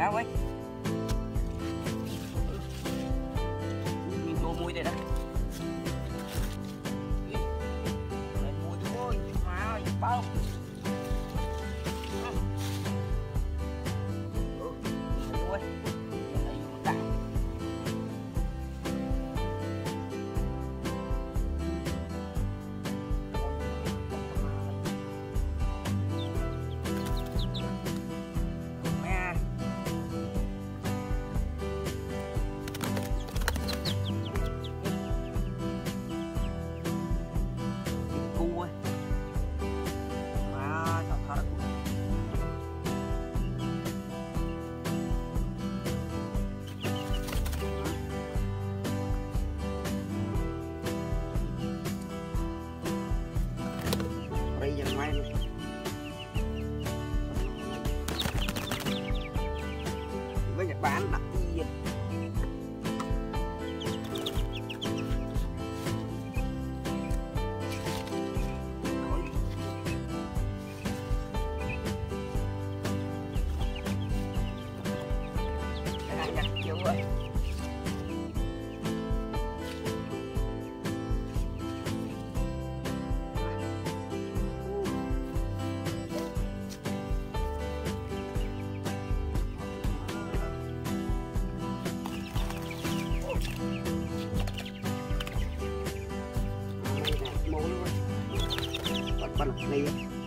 nhìn chuột với Nè, mồi